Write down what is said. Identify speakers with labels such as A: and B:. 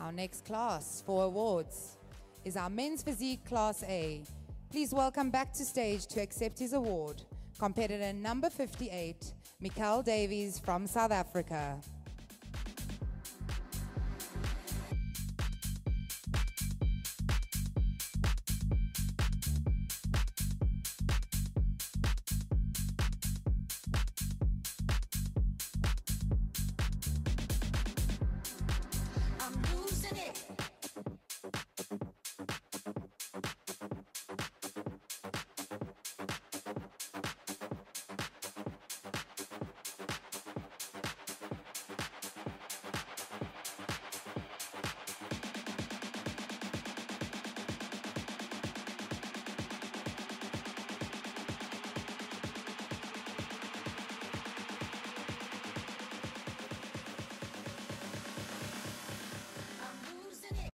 A: Our next class for awards is our men's physique class A. Please welcome back to stage to accept his award, competitor number 58, Mikael Davies from South Africa.